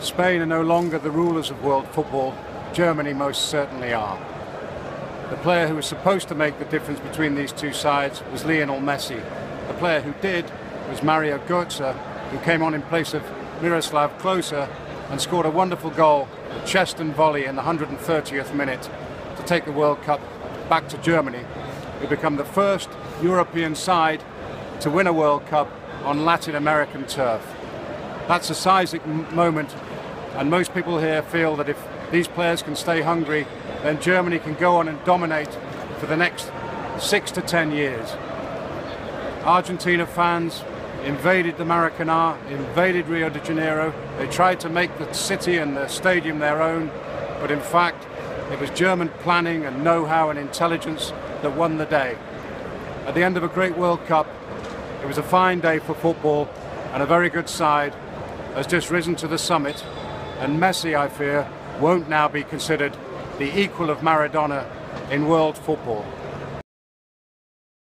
Spain are no longer the rulers of world football. Germany most certainly are. The player who was supposed to make the difference between these two sides was Lionel Messi. The player who did was Mario Götze, who came on in place of Miroslav Klose and scored a wonderful goal, a chest and volley in the 130th minute to take the World Cup back to Germany, who become the first European side to win a World Cup on Latin American turf. That's a seismic moment, and most people here feel that if these players can stay hungry, then Germany can go on and dominate for the next six to ten years. Argentina fans invaded the Maracanã, invaded Rio de Janeiro. They tried to make the city and the stadium their own, but in fact, it was German planning and know-how and intelligence that won the day. At the end of a great World Cup, it was a fine day for football and a very good side has just risen to the summit and Messi, I fear, won't now be considered the equal of Maradona in world football.